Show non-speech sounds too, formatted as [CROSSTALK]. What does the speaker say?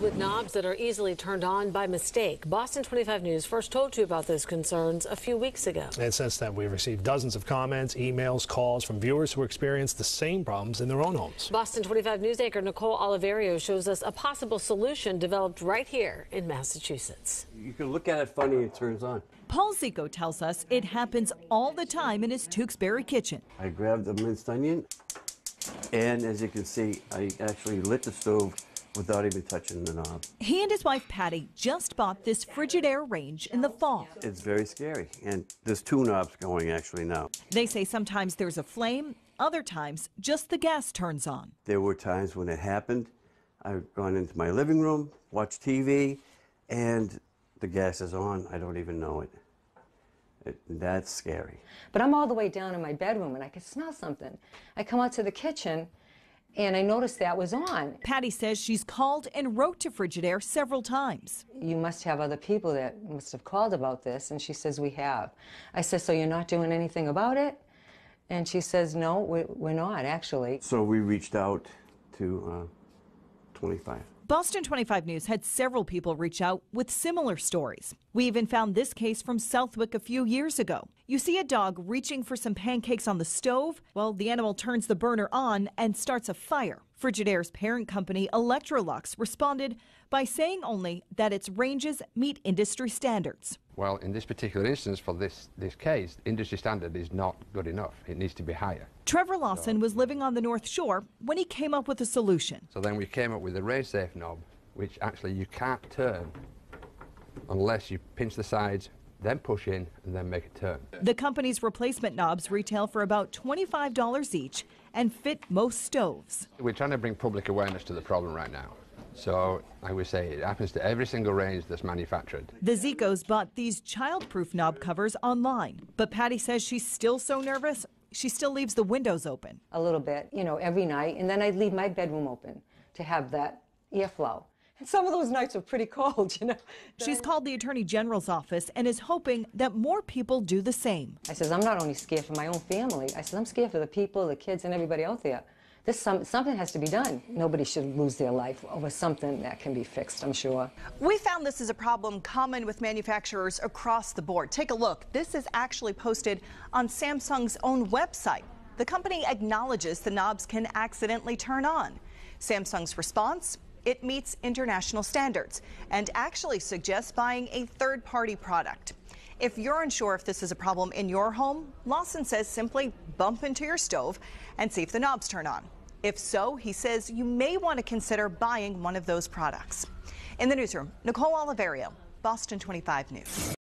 With knobs that are easily turned on by mistake. Boston 25 News first told you about those concerns a few weeks ago. And since then, we've received dozens of comments, emails, calls from viewers who experienced the same problems in their own homes. Boston 25 News anchor Nicole Oliverio shows us a possible solution developed right here in Massachusetts. You can look at it funny, it turns on. Paul Zico tells us it happens all the time in his Tewksbury kitchen. I grabbed the minced onion, and as you can see, I actually lit the stove without even touching the knob. He and his wife Patty just bought this Frigidaire range in the fall. It's very scary, and there's two knobs going actually now. They say sometimes there's a flame, other times just the gas turns on. There were times when it happened. I've gone into my living room, watched TV, and the gas is on. I don't even know it. it that's scary. But I'm all the way down in my bedroom and I can smell something. I come out to the kitchen and I noticed that was on. Patty says she's called and wrote to Frigidaire several times. You must have other people that must have called about this, and she says, We have. I said, So you're not doing anything about it? And she says, No, we're not, actually. So we reached out to uh, 25. Boston 25 News had several people reach out with similar stories. We even found this case from Southwick a few years ago. You see a dog reaching for some pancakes on the stove. Well, the animal turns the burner on and starts a fire. Frigidaire's parent company, Electrolux, responded by saying only that its ranges meet industry standards. Well, in this particular instance, for this, this case, industry standard is not good enough. It needs to be higher. Trevor Lawson was living on the North Shore when he came up with a solution. So then we came up with a RangeSafe knob, which actually you can't turn unless you pinch the sides, then push in, and then make it turn. The company's replacement knobs retail for about $25 each and fit most stoves. We're trying to bring public awareness to the problem right now. So I would say it happens to every single range that's manufactured. The Zicos bought these childproof knob covers online, but Patty says she's still so nervous, she still leaves the windows open. A little bit, you know, every night, and then I'd leave my bedroom open to have that airflow. And [LAUGHS] some of those nights are pretty cold, [LAUGHS] you know. She's called the Attorney General's office and is hoping that more people do the same. I says, I'm not only scared for my own family, I says, I'm scared for the people, the kids, and everybody out there. This some, something has to be done. Nobody should lose their life over something that can be fixed, I'm sure. We found this is a problem common with manufacturers across the board. Take a look. This is actually posted on Samsung's own website. The company acknowledges the knobs can accidentally turn on. Samsung's response? It meets international standards and actually suggests buying a third party product. If you're unsure if this is a problem in your home, Lawson says simply bump into your stove and see if the knobs turn on. If so, he says you may want to consider buying one of those products. In the newsroom, Nicole Oliverio, Boston 25 News.